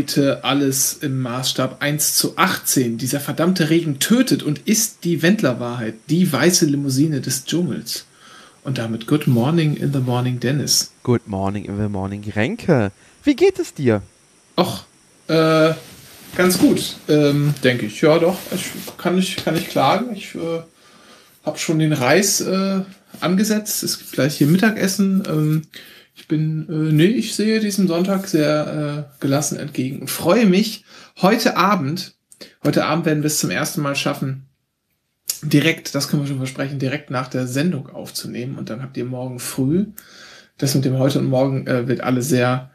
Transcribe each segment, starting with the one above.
Heute alles im Maßstab 1 zu 18. Dieser verdammte Regen tötet und ist die Wendlerwahrheit, die weiße Limousine des Dschungels. Und damit Good Morning in the Morning, Dennis. Good Morning in the Morning, Renke. Wie geht es dir? Och, äh, ganz gut, ähm, denke ich. Ja, doch, ich kann nicht, kann nicht klagen. Ich äh, habe schon den Reis äh, angesetzt. Es gibt gleich hier Mittagessen. Ähm, ich bin, äh, nee, ich sehe diesem Sonntag sehr äh, gelassen entgegen und freue mich heute Abend. Heute Abend werden wir es zum ersten Mal schaffen, direkt, das können wir schon versprechen, direkt nach der Sendung aufzunehmen. Und dann habt ihr morgen früh, das mit dem heute und morgen äh, wird alle sehr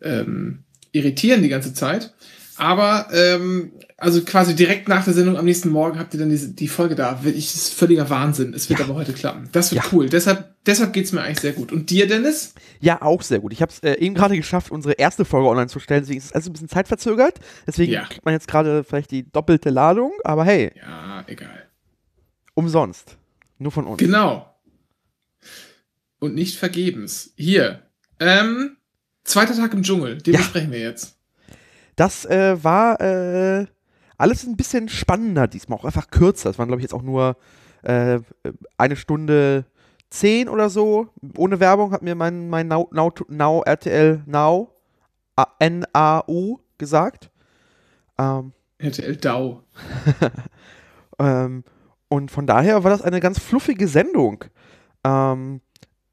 ähm, irritieren die ganze Zeit. Aber ähm, also quasi direkt nach der Sendung am nächsten Morgen habt ihr dann diese, die Folge da. Ich, das ist völliger Wahnsinn. Es wird ja. aber heute klappen. Das wird ja. cool. Deshalb, deshalb geht's mir eigentlich sehr gut. Und dir, Dennis? Ja, auch sehr gut. Ich habe es äh, eben gerade geschafft, unsere erste Folge online zu stellen. Deswegen ist es also ein bisschen zeitverzögert. Deswegen ja. kriegt man jetzt gerade vielleicht die doppelte Ladung. Aber hey. Ja, egal. Umsonst. Nur von uns. Genau. Und nicht vergebens. Hier. Ähm, zweiter Tag im Dschungel. Den besprechen wir jetzt. Das äh, war äh, alles ein bisschen spannender diesmal, auch einfach kürzer. Es waren, glaube ich, jetzt auch nur äh, eine Stunde zehn oder so. Ohne Werbung hat mir mein, mein Now, Now, Now RTL Now N-A-U gesagt. Ähm, RTL DAU. ähm, und von daher war das eine ganz fluffige Sendung. Ähm,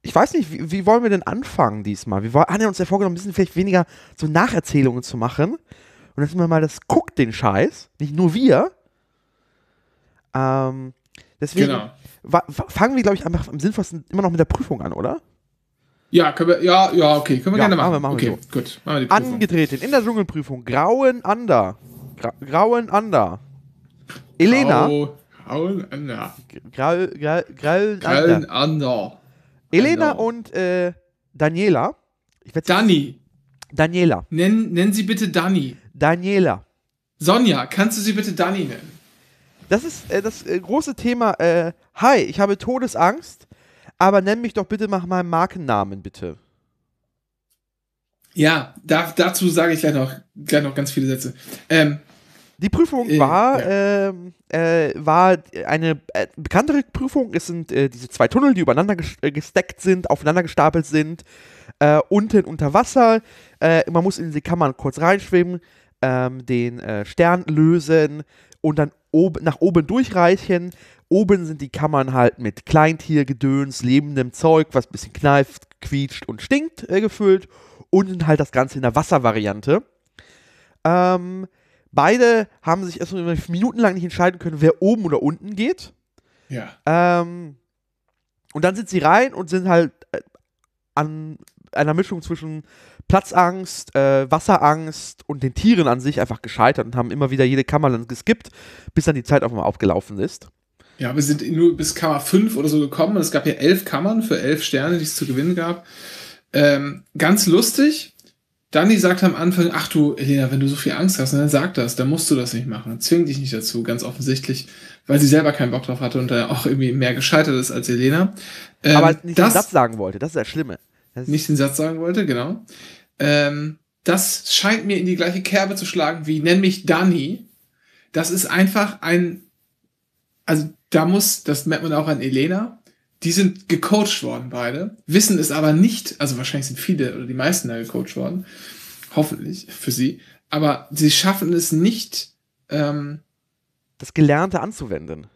ich weiß nicht, wie, wie, wollen wir denn anfangen diesmal? Wir haben uns ja vorgenommen, ein bisschen vielleicht weniger so Nacherzählungen zu machen. Und sind wir mal, das guckt den Scheiß, nicht nur wir. Ähm, deswegen genau. fangen wir, glaube ich, einfach am sinnvollsten immer noch mit der Prüfung an, oder? Ja, können wir, ja, ja, okay, können wir ja, gerne machen. machen, wir, machen okay, wir so. gut. Machen wir die Prüfung. Angetreten in der Dschungelprüfung, Grauen Ander. Gra Grauen Ander. Elena. Grau, Grauen Ander. Grau, Grau, Grauen Ander. Ander. Elena genau. und äh, Daniela. Dani. Daniela. Nenn, nenn sie bitte Dani. Daniela. Sonja, kannst du sie bitte Dani nennen? Das ist äh, das äh, große Thema. Äh, hi, ich habe Todesangst, aber nenn mich doch bitte nach meinem Markennamen, bitte. Ja, da, dazu sage ich gleich noch, gleich noch ganz viele Sätze. Ähm, die Prüfung äh, war, ja. ähm, äh, war eine äh, bekanntere Prüfung. Es sind äh, diese zwei Tunnel, die übereinander äh, gesteckt sind, aufeinander gestapelt sind, äh, unten unter Wasser. man muss in diese Kammern kurz reinschwimmen, ähm, den Stern lösen und dann ob nach oben durchreichen. Oben sind die Kammern halt mit Kleintiergedöns, lebendem Zeug, was ein bisschen kneift, quietscht und stinkt, gefüllt. Unten halt das Ganze in der Wasservariante. Ähm, Beide haben sich erst minutenlang nicht entscheiden können, wer oben oder unten geht. Ja. Ähm, und dann sind sie rein und sind halt äh, an einer Mischung zwischen Platzangst, äh, Wasserangst und den Tieren an sich einfach gescheitert und haben immer wieder jede Kammer dann geskippt, bis dann die Zeit auf einmal aufgelaufen ist. Ja, wir sind nur bis Kammer 5 oder so gekommen und es gab ja elf Kammern für elf Sterne, die es zu gewinnen gab. Ähm, ganz lustig, Dani sagt am Anfang, ach du, Elena, wenn du so viel Angst hast, dann sag das, dann musst du das nicht machen. Zwing dich nicht dazu, ganz offensichtlich, weil sie selber keinen Bock drauf hatte und da auch irgendwie mehr gescheitert ist als Elena. Ähm, Aber nicht das, den Satz sagen wollte, das ist das Schlimme. Das nicht den Satz sagen wollte, genau. Ähm, das scheint mir in die gleiche Kerbe zu schlagen wie nenn mich Dani. Das ist einfach ein, also da muss, das merkt man auch an Elena, die sind gecoacht worden, beide, wissen es aber nicht, also wahrscheinlich sind viele oder die meisten da gecoacht worden, hoffentlich für sie, aber sie schaffen es nicht, ähm, das Gelernte anzuwenden.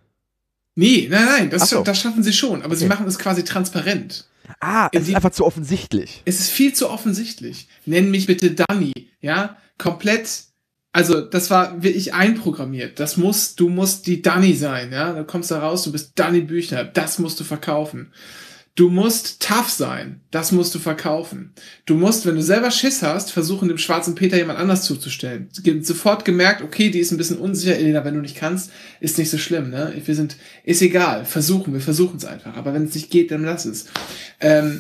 Nee, nein, nein, das, so. das schaffen sie schon, aber okay. sie machen es quasi transparent. Ah, es ist einfach zu offensichtlich. Es ist viel zu offensichtlich. Nenn mich bitte Danny, ja? Komplett also das war wirklich einprogrammiert. Das muss, du musst die Danny sein, ja. Du kommst da raus, du bist Danny Büchner, das musst du verkaufen. Du musst tough sein, das musst du verkaufen. Du musst, wenn du selber Schiss hast, versuchen, dem schwarzen Peter jemand anders zuzustellen. Sofort gemerkt, okay, die ist ein bisschen unsicher, Elena, wenn du nicht kannst, ist nicht so schlimm, ne? Wir sind, ist egal, versuchen, wir versuchen es einfach. Aber wenn es nicht geht, dann lass es. Ähm,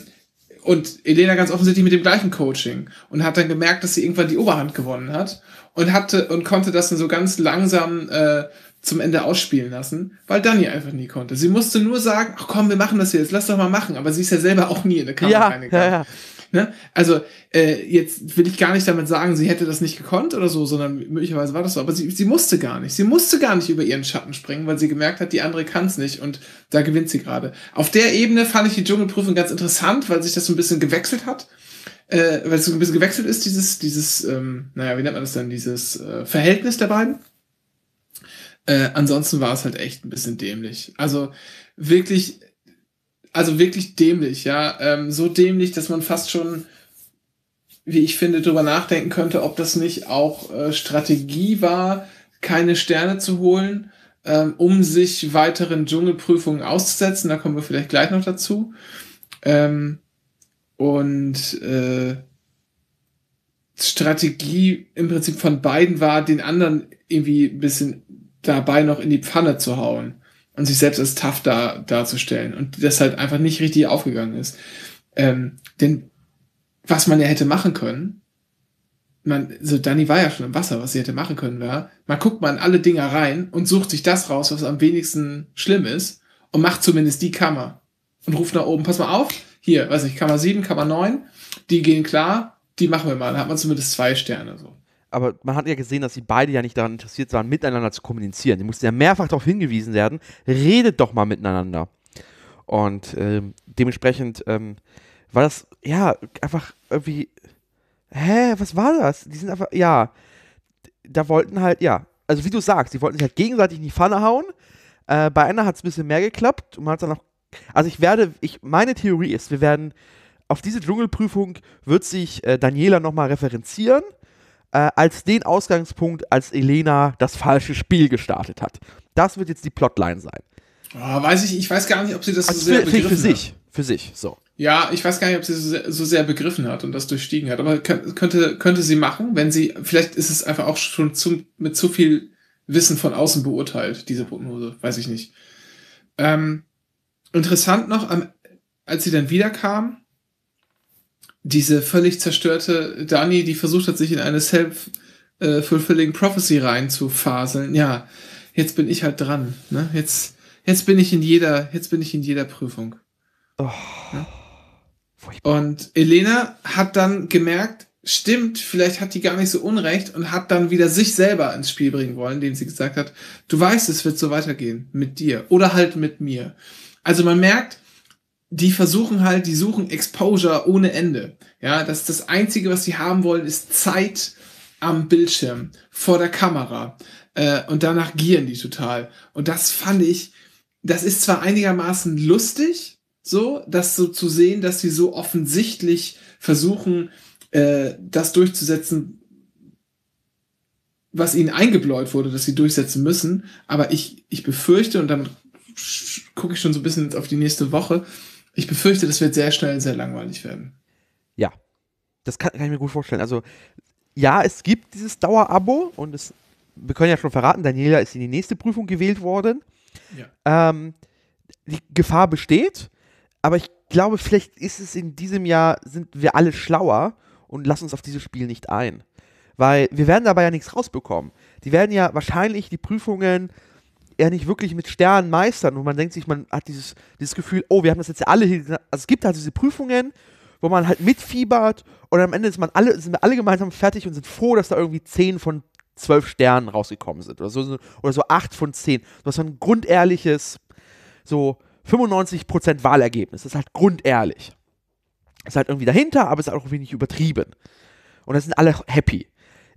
und Elena ganz offensichtlich mit dem gleichen Coaching und hat dann gemerkt, dass sie irgendwann die Oberhand gewonnen hat und hatte und konnte das dann so ganz langsam äh, zum Ende ausspielen lassen, weil Dani einfach nie konnte. Sie musste nur sagen, ach komm, wir machen das jetzt, lass doch mal machen, aber sie ist ja selber auch nie in der Kamera Ja, reingegangen. ja, ja. Ne? Also äh, jetzt will ich gar nicht damit sagen, sie hätte das nicht gekonnt oder so, sondern möglicherweise war das so. Aber sie, sie musste gar nicht. Sie musste gar nicht über ihren Schatten springen, weil sie gemerkt hat, die andere kann es nicht und da gewinnt sie gerade. Auf der Ebene fand ich die Dschungelprüfung ganz interessant, weil sich das so ein bisschen gewechselt hat. Äh, weil es so ein bisschen gewechselt ist, dieses, dieses, ähm, naja, wie nennt man das denn, dieses äh, Verhältnis der beiden. Äh, ansonsten war es halt echt ein bisschen dämlich. Also wirklich, also wirklich dämlich, ja. Ähm, so dämlich, dass man fast schon, wie ich finde, drüber nachdenken könnte, ob das nicht auch äh, Strategie war, keine Sterne zu holen, ähm, um sich weiteren Dschungelprüfungen auszusetzen. Da kommen wir vielleicht gleich noch dazu. Ähm, und äh, Strategie im Prinzip von beiden war, den anderen irgendwie ein bisschen dabei noch in die Pfanne zu hauen und sich selbst als tough da, darzustellen und das halt einfach nicht richtig aufgegangen ist. Ähm, denn was man ja hätte machen können, man, so Dani war ja schon im Wasser, was sie hätte machen können, war, man guckt mal in alle Dinger rein und sucht sich das raus, was am wenigsten schlimm ist und macht zumindest die Kammer und ruft nach oben, pass mal auf, hier, weiß ich, Kammer 7, Kammer 9, die gehen klar, die machen wir mal, dann hat man zumindest zwei Sterne, so. Aber man hat ja gesehen, dass sie beide ja nicht daran interessiert waren, miteinander zu kommunizieren. Die mussten ja mehrfach darauf hingewiesen werden, redet doch mal miteinander. Und ähm, dementsprechend ähm, war das, ja, einfach irgendwie, hä, was war das? Die sind einfach, ja, da wollten halt, ja, also wie du sagst, die wollten sich halt gegenseitig in die Pfanne hauen. Äh, bei einer hat es ein bisschen mehr geklappt und man hat dann noch, also ich werde, ich, meine Theorie ist, wir werden, auf diese Dschungelprüfung wird sich äh, Daniela nochmal referenzieren, äh, als den Ausgangspunkt, als Elena das falsche Spiel gestartet hat. Das wird jetzt die Plotline sein. Oh, weiß ich, ich weiß gar nicht, ob sie das Also so sehr für, für, für begriffen hat. sich, für sich, so. Ja, ich weiß gar nicht, ob sie so sehr, so sehr begriffen hat und das durchstiegen hat. Aber kö- könnte, könnte sie machen, wenn sie, vielleicht ist es einfach auch schon zu, mit zu viel Wissen von außen beurteilt, diese Prognose. Weiß ich nicht. Ähm, interessant noch, als sie dann wiederkam, diese völlig zerstörte Dani, die versucht hat, sich in eine self-fulfilling prophecy reinzufaseln. Ja, jetzt bin ich halt dran. Ne? Jetzt, jetzt bin ich in jeder, jetzt bin ich in jeder Prüfung. Furchtbar. Und Elena hat dann gemerkt, stimmt, vielleicht hat die gar nicht so unrecht und hat dann wieder sich selber ins Spiel bringen wollen, indem sie gesagt hat, du weißt, es wird so weitergehen mit dir oder halt mit mir. Also man merkt, die versuchen halt, die suchen Exposure ohne Ende. Ja, das das einzige, was sie haben wollen, ist Zeit am Bildschirm, vor der Kamera. Äh, und danach gieren die total. Und das fand ich, das ist zwar einigermaßen lustig, so, das so zu sehen, dass sie so offensichtlich versuchen, äh, das durchzusetzen, was ihnen eingebläut wurde, dass sie durchsetzen müssen. Aber ich, ich befürchte, und dann gucke ich schon so ein bisschen auf die nächste Woche, ich befürchte, das wird sehr schnell sehr langweilig werden. Ja, das kann, kann ich mir gut vorstellen. Also, ja, es gibt dieses Dauerabo und es, wir können ja schon verraten, Daniela ist in die nächste Prüfung gewählt worden. Ja. Ähm, die Gefahr besteht, aber ich glaube, vielleicht ist es in diesem Jahr, sind wir alle schlauer und lassen uns auf dieses Spiel nicht ein. Weil wir werden dabei ja nichts rausbekommen. Die werden ja wahrscheinlich die Prüfungen eher nicht wirklich mit Sternen meistern und man denkt sich, man hat dieses, dieses Gefühl, oh, wir haben das jetzt ja alle hier. Also es gibt halt diese Prüfungen, wo man halt mitfiebert und am Ende ist man alle, sind wir alle gemeinsam fertig und sind froh, dass da irgendwie 10 von 12 Sternen rausgekommen sind oder so, oder so 8 von 10. Du hast so ein grundehrliches, so 95% Wahlergebnis. Das ist halt grundehrlich. Ist halt irgendwie dahinter, aber ist auch wenig übertrieben. Und da sind alle happy.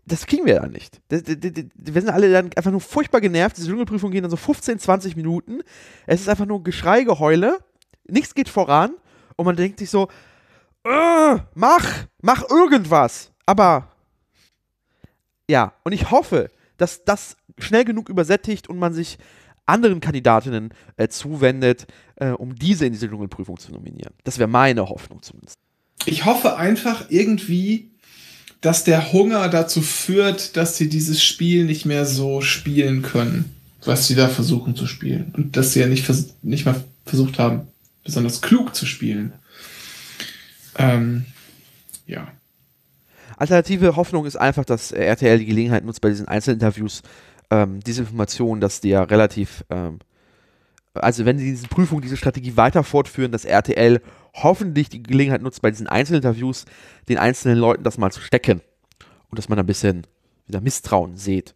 Das kriegen wir dann nicht. Das, das, das, wir sind alle dann einfach nur furchtbar genervt. Diese Dschungelprüfungen gehen dann so 15, 20 Minuten. Es ist einfach nur Geschrei, Geheule. Nichts geht voran. Und man denkt sich so, "Äh, mach, mach irgendwas. Aber ja, und ich hoffe, dass das schnell genug übersättigt und man sich anderen Kandidatinnen äh, zuwendet, äh, um diese in diese Dschungelprüfung zu nominieren. Das wäre meine Hoffnung zumindest. Ich hoffe einfach irgendwie, dass der Hunger dazu führt, dass sie dieses Spiel nicht mehr so spielen können, was sie da versuchen zu spielen. Und dass sie ja nicht, nicht mal versucht haben, besonders klug zu spielen. Ähm, ja. Alternative Hoffnung ist einfach, dass RTL die Gelegenheit nutzt, bei diesen Einzelinterviews ähm, diese Information, dass die ja relativ, ähm, also wenn sie diese Prüfung, diese Strategie weiter fortführen, dass RTL hoffentlich die Gelegenheit nutzt, bei diesen Einzelinterviews den einzelnen Leuten das mal zu stecken und dass man ein bisschen wieder Misstrauen sieht.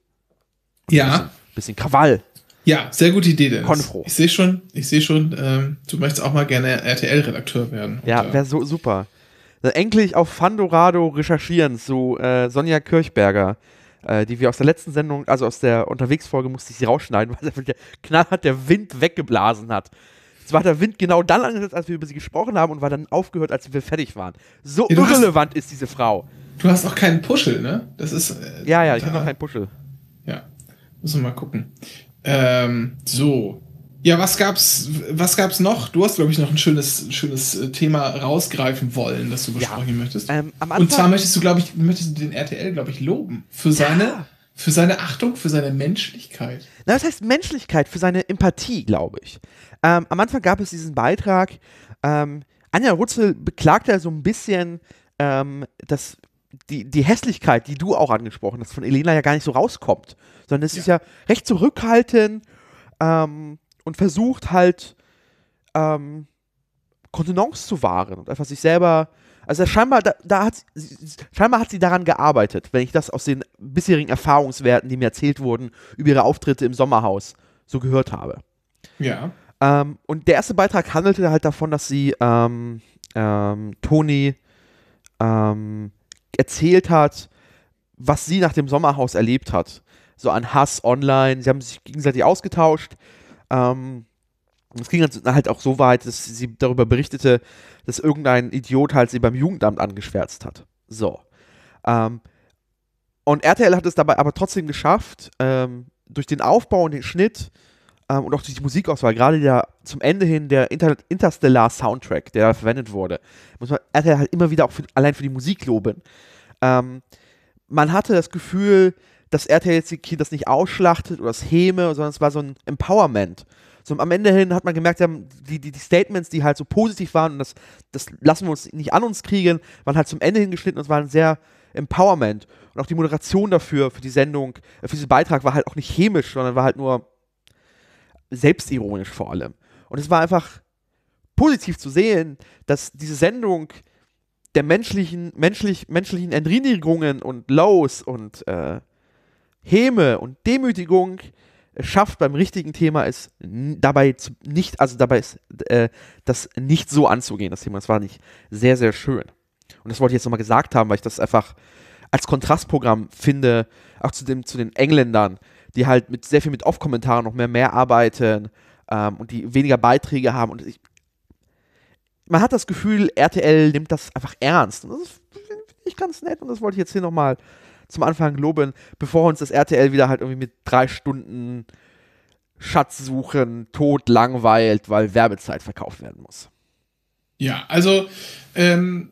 ja. Ein bisschen, bisschen Krawall. Ja, sehr gute Idee, Dennis. Konfro. Ich sehe schon, ich sehe schon, ähm, du möchtest auch mal gerne RTL-Redakteur werden. Ja, Und, äh, wäre so super. Dann endlich auf Fandorado recherchieren zu äh, Sonja Kirchberger, äh, die wir aus der letzten Sendung, also aus der Unterwegsfolge, musste ich sie rausschneiden, weil einfach der knallhart der Wind weggeblasen hat. War der Wind genau dann angesetzt, als wir über sie gesprochen haben und war dann aufgehört, als wir fertig waren. So Ja, du hast- irrelevant ist diese Frau. Du hast auch keinen Puschel, ne? Das ist. Äh, Ja, ja, ich habe noch keinen Puschel. Ja, müssen wir mal gucken. Ähm, so. Ja, was gab's, was gab's noch? Du hast, glaube ich, noch ein schönes, schönes äh, Thema rausgreifen wollen, das du besprechen möchtest. Ähm, Und zwar möchtest du, glaube ich, möchtest du den RTL, glaube ich, loben. Für seine, für seine Achtung, für seine Menschlichkeit. na, das heißt Menschlichkeit für seine Empathie, glaube ich. Ähm, am Anfang gab es diesen Beitrag, ähm, Anja Rutzel beklagt ja so ein bisschen, ähm, dass die, die Hässlichkeit, die du auch angesprochen hast, von Elena ja gar nicht so rauskommt, sondern es ist ja recht zurückhaltend ähm, und versucht halt ähm, Kontenance zu wahren und einfach sich selber, also scheinbar, da, da hat sie, scheinbar hat sie daran gearbeitet, wenn ich das aus den bisherigen Erfahrungswerten, die mir erzählt wurden, über ihre Auftritte im Sommerhaus so gehört habe. Ja. Ähm, und der erste Beitrag handelte halt davon, dass sie ähm, ähm, Toni ähm, erzählt hat, was sie nach dem Sommerhaus erlebt hat. So an Hass online. Sie haben sich gegenseitig ausgetauscht. Ähm, es ging halt auch so weit, dass sie darüber berichtete, dass irgendein Idiot halt sie beim Jugendamt angeschwärzt hat. So. Ähm, und RTL hat es dabei aber trotzdem geschafft, durch den Aufbau und den Schnitt ähm, und auch durch die Musikauswahl, gerade der zum Ende hin der Inter Interstellar Soundtrack, der da verwendet wurde, muss man RTL halt immer wieder auch für, allein für die Musik loben. Ähm, man hatte das Gefühl, dass RTL jetzt hier das nicht ausschlachtet oder das Häme, sondern es war so ein Empowerment. So am Ende hin hat man gemerkt, die, die, die Statements, die halt so positiv waren und das, das lassen wir uns nicht an uns kriegen, waren halt zum Ende hin geschnitten und es war ein sehr Empowerment. Und auch die Moderation dafür, für die Sendung, äh, für diesen Beitrag war halt auch nicht chemisch, sondern war halt nur selbstironisch vor allem. Und es war einfach positiv zu sehen, dass diese Sendung der menschlichen, menschlich, menschlichen Erniedrigungen und Lows und äh, Häme und Demütigung schafft beim richtigen Thema es dabei nicht, also dabei ist äh, das nicht so anzugehen, das Thema. Das war nicht sehr, sehr schön. Und das wollte ich jetzt nochmal gesagt haben, weil ich das einfach als Kontrastprogramm finde, auch zu, dem, zu den Engländern, die halt mit sehr viel mit Off-Kommentaren noch mehr, mehr arbeiten ähm, und die weniger Beiträge haben. Und ich, man hat das Gefühl, RTL nimmt das einfach ernst. Und das finde ich ganz nett und das wollte ich jetzt hier nochmal zum Anfang loben, bevor uns das RTL wieder halt irgendwie mit drei Stunden Schatzsuchen tot langweilt, weil Werbezeit verkauft werden muss. Ja, also ähm,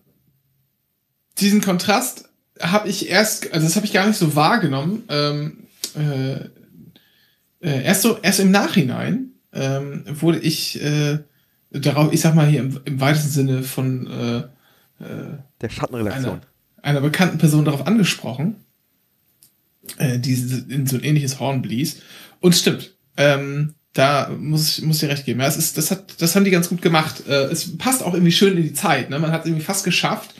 diesen Kontrast habe ich erst, also das habe ich gar nicht so wahrgenommen. Ähm, äh, äh, erst so, erst im Nachhinein ähm, wurde ich äh, darauf, ich sag mal hier im, im weitesten Sinne von äh, äh, Der Schattenredaktion. einer, einer bekannten Person darauf angesprochen, äh, die in so ein ähnliches Horn blies. Und stimmt, ähm, da muss ich, muss dir recht geben. Ja, es ist, das, hat, das haben die ganz gut gemacht. Äh, es passt auch irgendwie schön in die Zeit. Ne? Man hat es irgendwie fast geschafft,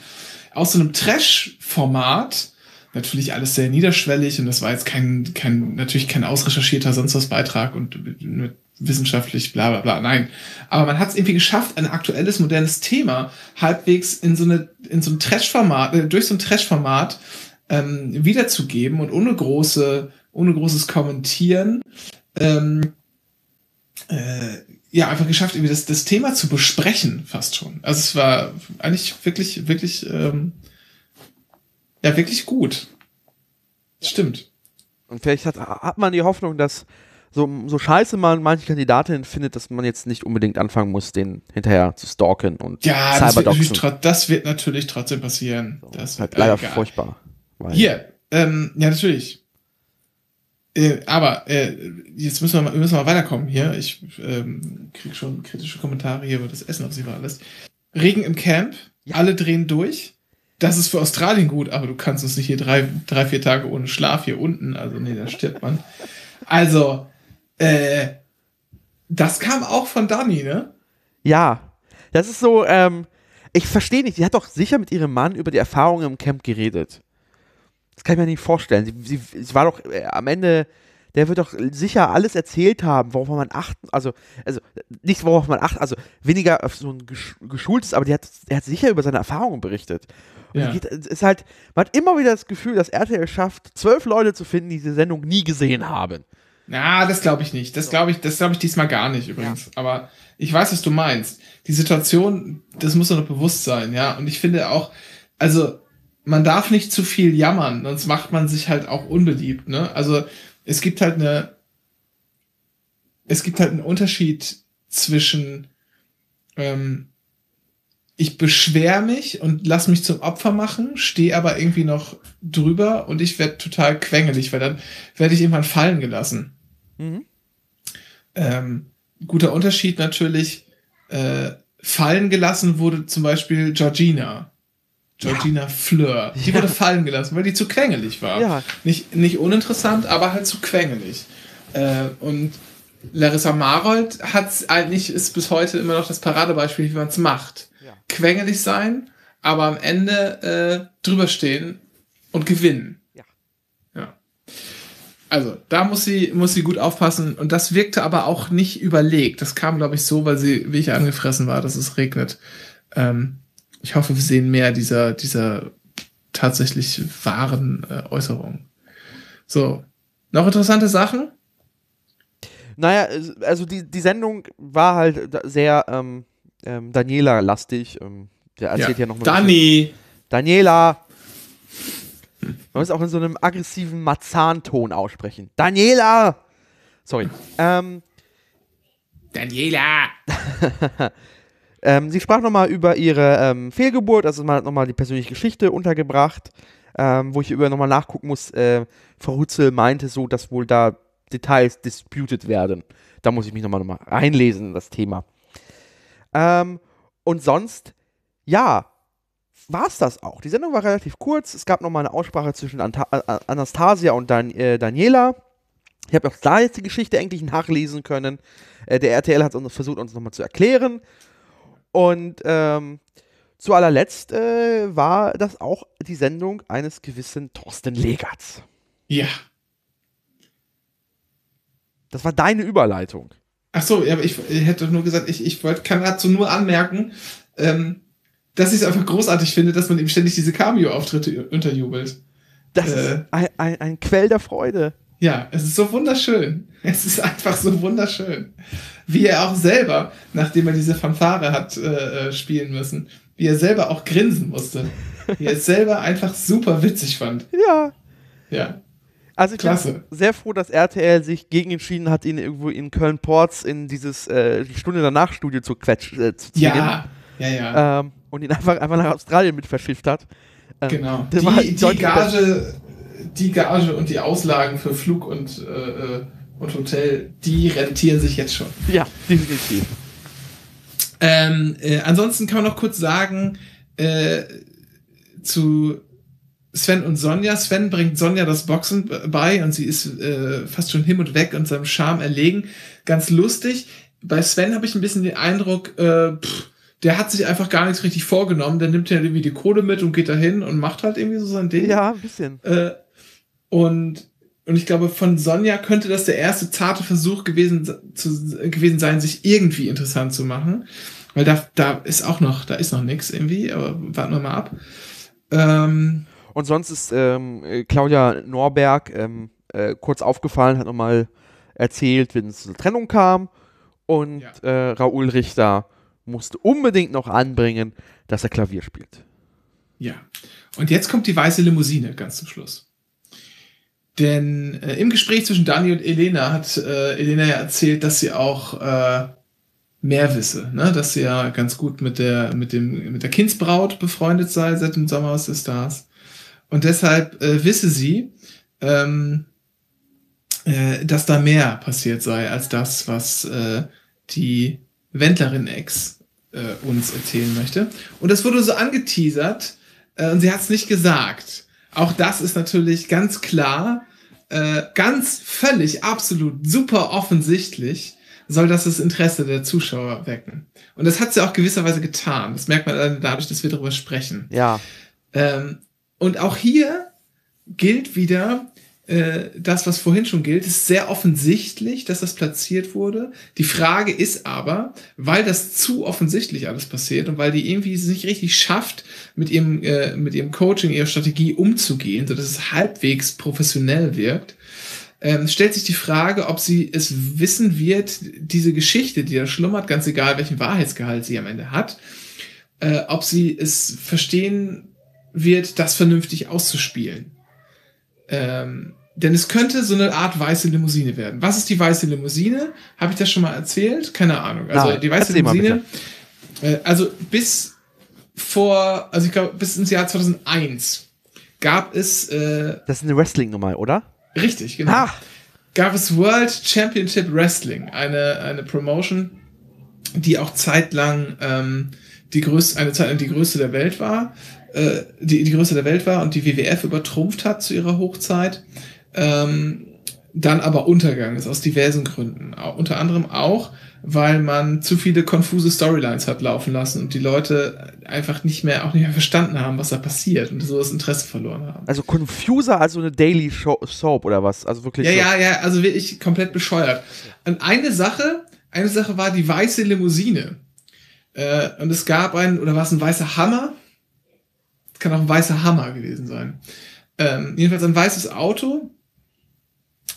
aus so einem Trash-Format, natürlich alles sehr niederschwellig und das war jetzt kein, kein natürlich kein ausrecherchierter sonst was Beitrag und wissenschaftlich bla bla bla, nein. Aber man hat es irgendwie geschafft, ein aktuelles, modernes Thema halbwegs in so eine, in so ein Trash-Format, äh, durch so ein Trash-Format ähm, wiederzugeben und ohne große, ohne großes Kommentieren, ähm, äh, ja, einfach geschafft, irgendwie das, das Thema zu besprechen, fast schon. Also es war eigentlich wirklich, wirklich, ähm, ja, wirklich gut. Stimmt. Und vielleicht hat, hat man die Hoffnung, dass so, so scheiße man manche Kandidatinnen findet, dass man jetzt nicht unbedingt anfangen muss, den hinterher zu stalken und Ja, das wird, natürlich cyberdoxen. tro- das wird natürlich trotzdem passieren. Das halt wird leider egal. furchtbar. Hier, ähm, ja, natürlich. Äh, aber äh, jetzt müssen wir, mal, müssen wir mal weiterkommen hier. Ich ähm, krieg schon kritische Kommentare hier über das Essen auf sie war alles. Regen im Camp, Ja. alle drehen durch. Das ist für Australien gut, aber du kannst uns nicht hier drei, drei, vier Tage ohne Schlaf hier unten. Also nee, da stirbt man. Also, äh, das kam auch von Dani, ne? Ja. Das ist so, ähm, ich verstehe nicht, sie hat doch sicher mit ihrem Mann über die Erfahrungen im Camp geredet. Das kann ich mir nicht vorstellen. Sie, sie, sie war doch äh, am Ende, der wird doch sicher alles erzählt haben, worauf man achten, also, also nicht worauf man achten, also weniger auf so ein geschultes, aber die hat, der hat sicher über seine Erfahrungen berichtet. Und ja. geht, ist halt, man hat immer wieder das Gefühl, dass RTL schafft, zwölf Leute zu finden, die diese Sendung nie gesehen haben. Na, das glaube ich nicht. Das glaube ich, das glaube ich diesmal gar nicht übrigens. Ja. Aber ich weiß, was du meinst. Die Situation, das muss doch bewusst sein, ja. Und ich finde auch, also man darf nicht zu viel jammern, sonst macht man sich halt auch unbeliebt, ne? Also es gibt halt eine, es gibt halt einen Unterschied zwischen ähm, ich beschwer mich und lass mich zum Opfer machen, stehe aber irgendwie noch drüber und ich werde total quengelig, weil dann werde ich irgendwann fallen gelassen. Mhm. Ähm, guter Unterschied natürlich, äh, fallen gelassen wurde zum Beispiel Georgina. Georgina ja. Fleur. Die ja. wurde fallen gelassen, weil die zu quengelig war. Ja. Nicht, nicht uninteressant, aber halt zu quengelig. Äh, und Larissa Marold hat eigentlich, ist bis heute immer noch das Paradebeispiel, wie man es macht. Ja. Quengelig sein, aber am Ende äh, drüber stehen und gewinnen. Also, da muss sie, muss sie gut aufpassen. Und das wirkte aber auch nicht überlegt. Das kam, glaube ich, so, weil sie wie ich angefressen war, dass es regnet. Ähm, ich hoffe, wir sehen mehr dieser, dieser tatsächlich wahren äh, Äußerungen. So. Noch interessante Sachen? Naja, also die, die Sendung war halt sehr ähm, ähm, Daniela-lastig. Ähm, der erzählt ja, ja nochmal. Dani! Daniela! Man muss auch in so einem aggressiven Marzahn-Ton aussprechen. Daniela! Sorry. Ähm, Daniela! ähm, sie sprach nochmal über ihre ähm, Fehlgeburt, also man hat nochmal die persönliche Geschichte untergebracht, ähm, wo ich über nochmal nachgucken muss. Äh, Frau Hutzel meinte so, dass wohl da Details disputed werden. Da muss ich mich nochmal noch mal reinlesen in das Thema. Ähm, und sonst, ja, war es das auch. Die Sendung war relativ kurz. Es gab nochmal eine Aussprache zwischen Anta Anastasia und Dan äh, Daniela. Ich habe auch da jetzt die Geschichte eigentlich nachlesen können. Äh, der RTL hat uns versucht, uns nochmal zu erklären. Und ähm, zu allerletzt äh, war das auch die Sendung eines gewissen Thorsten Legatz. Ja. Das war deine Überleitung. Ach so, aber ich, ich hätte nur gesagt, ich, ich wollte, kann dazu nur anmerken, ähm, dass ich es einfach großartig finde, dass man ihm ständig diese Cameo-Auftritte unterjubelt. Das äh, ist ein, ein, ein Quell der Freude. Ja, es ist so wunderschön. Es ist einfach so wunderschön. Wie er auch selber, nachdem er diese Fanfare hat äh, äh spielen müssen, wie er selber auch grinsen musste. wie er es selber einfach super witzig fand. Ja. Ja. Also ich Klasse. bin sehr froh, dass RTL sich gegen entschieden hat, ihn irgendwo in Köln-Ports in dieses äh, die Stunde danach Studio zu quetschen äh, zu ziehen. Ja, ja, ja. Ähm, und ihn einfach, einfach nach Australien mit verschifft hat. Ähm, genau. Die, halt die, Gage, die Gage und die Auslagen für Flug und, äh, äh, und Hotel, die rentieren sich jetzt schon. Ja, definitiv. Ähm, äh, ansonsten kann man noch kurz sagen, äh, zu Sven und Sonja. Sven bringt Sonja das Boxen bei und sie ist äh, fast schon hin und weg und seinem Charme erlegen. Ganz lustig. Bei Sven habe ich ein bisschen den Eindruck, äh, pff, der hat sich einfach gar nichts richtig vorgenommen. Der nimmt ja irgendwie die Kohle mit und geht dahin und macht halt irgendwie so sein Ding. Ja, ein bisschen. Äh, und, und ich glaube, von Sonja könnte das der erste zarte Versuch gewesen, zu, gewesen sein, sich irgendwie interessant zu machen. Weil da, da ist auch noch, da ist noch nichts irgendwie, aber warten wir mal ab. Ähm, und sonst ist ähm, Claudia Norberg ähm, äh, kurz aufgefallen, hat nochmal erzählt, wenn es zur Trennung kam. Und ja. äh, Raoul Richter musste unbedingt noch anbringen, dass er Klavier spielt. Ja. Und jetzt kommt die weiße Limousine ganz zum Schluss. Denn äh, im Gespräch zwischen Dani und Elena hat äh, Elena ja erzählt, dass sie auch äh, mehr wisse, ne? dass sie ja ganz gut mit der, mit dem, mit der Kindsbraut befreundet sei seit dem Sommerhaus der Stars. Und deshalb äh, wisse sie, ähm, äh, dass da mehr passiert sei als das, was äh, die Wendlerin-Ex äh, uns erzählen möchte. Und das wurde so angeteasert äh, und sie hat es nicht gesagt. Auch das ist natürlich ganz klar äh, ganz völlig, absolut, super offensichtlich soll das das Interesse der Zuschauer wecken. Und das hat sie auch gewisserweise getan. Das merkt man dadurch, dass wir darüber sprechen. Ja. Ähm, und auch hier gilt wieder, äh, das, was vorhin schon gilt, ist sehr offensichtlich, dass das platziert wurde. Die Frage ist aber, weil das zu offensichtlich alles passiert und weil die irgendwie es nicht richtig schafft, mit ihrem, äh, mit ihrem Coaching, ihrer Strategie umzugehen, sodass es halbwegs professionell wirkt, ähm, stellt sich die Frage, ob sie es wissen wird, diese Geschichte, die da schlummert, ganz egal welchen Wahrheitsgehalt sie am Ende hat, äh, ob sie es verstehen wird, das vernünftig auszuspielen. Ähm, denn es könnte so eine Art weiße Limousine werden. Was ist die weiße Limousine? Habe ich das schon mal erzählt? Keine Ahnung. Also Nein, die weiße Limousine. Äh, also bis vor, also ich glaube bis ins Jahr 2001 gab es. Äh, das ist eine Wrestling-Nummer, oder? Richtig, genau. Ah. Gab es World Championship Wrestling, eine, eine Promotion, die auch zeitlang ähm, die größte, eine Zeit lang die größte der Welt war, äh, die, die größte der Welt war und die WWF übertrumpft hat zu ihrer Hochzeit. Ähm, dann aber untergegangen ist aus diversen Gründen. Auch, unter anderem auch, weil man zu viele konfuse Storylines hat laufen lassen und die Leute einfach nicht mehr auch nicht mehr verstanden haben, was da passiert und so das Interesse verloren haben. Also confuser als so eine Daily Show Soap oder was? Also wirklich. Ja, so. ja, ja, also wirklich komplett bescheuert. Und eine Sache, eine Sache war die weiße Limousine. Äh, und es gab einen, oder war es ein weißer Hammer? Das kann auch ein weißer Hammer gewesen sein. Ähm, jedenfalls ein weißes Auto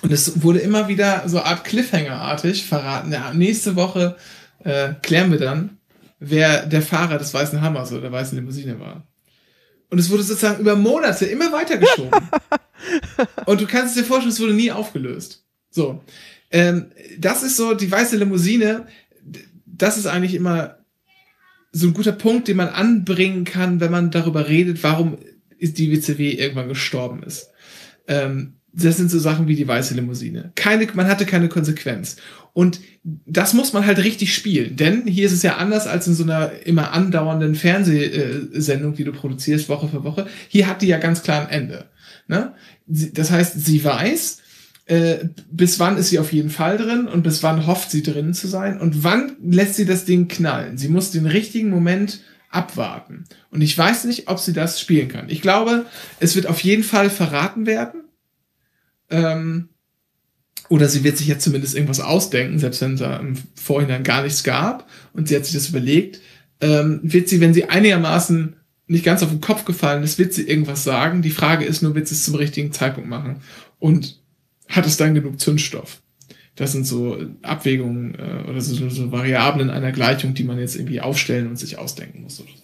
und es wurde immer wieder so Art Cliffhanger-artig verraten. Ja, nächste Woche äh, klären wir dann, wer der Fahrer des Weißen Hammers oder der Weißen Limousine war. Und es wurde sozusagen über Monate immer weiter geschoben. und du kannst es dir vorstellen, es wurde nie aufgelöst. So. Ähm, das ist so, die Weiße Limousine, das ist eigentlich immer so ein guter Punkt, den man anbringen kann, wenn man darüber redet, warum ist die WCW irgendwann gestorben ist. Ähm, das sind so Sachen wie die weiße Limousine. Keine, man hatte keine Konsequenz. Und das muss man halt richtig spielen. Denn hier ist es ja anders als in so einer immer andauernden Fernsehsendung, die du produzierst, Woche für Woche. Hier hat die ja ganz klar ein Ende. Ne? Das heißt, sie weiß, äh, bis wann ist sie auf jeden Fall drin und bis wann hofft sie drin zu sein und wann lässt sie das Ding knallen. Sie muss den richtigen Moment abwarten. Und ich weiß nicht, ob sie das spielen kann. Ich glaube, es wird auf jeden Fall verraten werden ähm, oder sie wird sich jetzt zumindest irgendwas ausdenken, selbst wenn es im Vorhinein gar nichts gab und sie hat sich das überlegt, ähm, wird sie, wenn sie einigermaßen nicht ganz auf den Kopf gefallen ist, wird sie irgendwas sagen. Die Frage ist nur, wird sie es zum richtigen Zeitpunkt machen? Und hat es dann genug Zündstoff? Das sind so Abwägungen äh, oder so, so Variablen einer Gleichung, die man jetzt irgendwie aufstellen und sich ausdenken muss. Oder so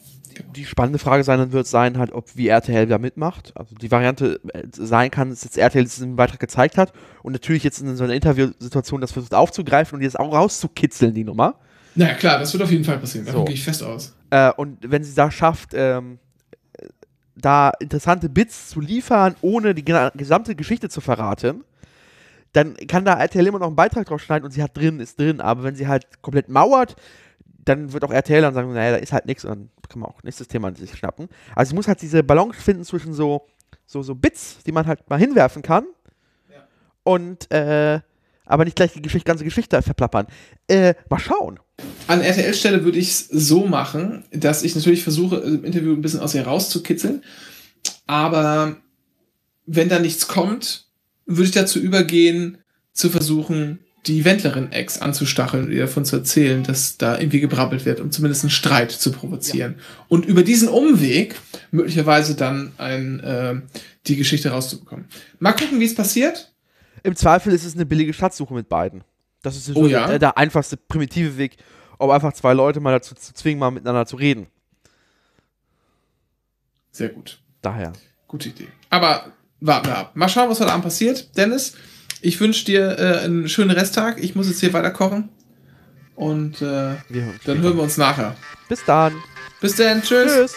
die spannende Frage sein wird sein, halt, ob wie RTL da mitmacht. Also die Variante äh, sein kann, dass jetzt RTL es im Beitrag gezeigt hat und natürlich jetzt in so einer Interviewsituation das versucht aufzugreifen und jetzt auch rauszukitzeln, die Nummer. Na ja, klar, das wird auf jeden Fall passieren. Davon so. gehe ich fest aus. Äh, und wenn sie da schafft, ähm, da interessante Bits zu liefern, ohne die gesamte Geschichte zu verraten, dann kann da RTL immer noch einen Beitrag drauf schneiden und sie hat drin, ist drin. Aber wenn sie halt komplett mauert, dann wird auch RTL dann sagen, naja, da ist halt nichts und dann kann man auch nächstes Thema an sich schnappen. Also es muss halt diese Balance finden zwischen so, so, so Bits, die man halt mal hinwerfen kann ja. und äh, aber nicht gleich die Geschichte, ganze Geschichte verplappern. Äh, mal schauen. An RTL-Stelle würde ich es so machen, dass ich natürlich versuche, im Interview ein bisschen aus ihr rauszukitzeln. Aber wenn da nichts kommt, würde ich dazu übergehen, zu versuchen, die Wendlerin-Ex anzustacheln und ihr davon zu erzählen, dass da irgendwie gebrabbelt wird, um zumindest einen Streit zu provozieren. Ja. Und über diesen Umweg möglicherweise dann ein, äh, die Geschichte rauszubekommen. Mal gucken, wie es passiert. Im Zweifel ist es eine billige Schatzsuche mit beiden. Das ist oh, ja? der, der, einfachste, primitive Weg, um einfach zwei Leute mal dazu zu zwingen, mal miteinander zu reden. Sehr gut. Daher. Gute Idee. Aber warten wir ab. Mal schauen, was heute Abend passiert. Dennis, ich wünsche dir äh, einen schönen Resttag. Ich muss jetzt hier weiter kochen. Und äh, dann hören wir uns nachher. Bis dann. Bis dann. Tschüss. Tschüss.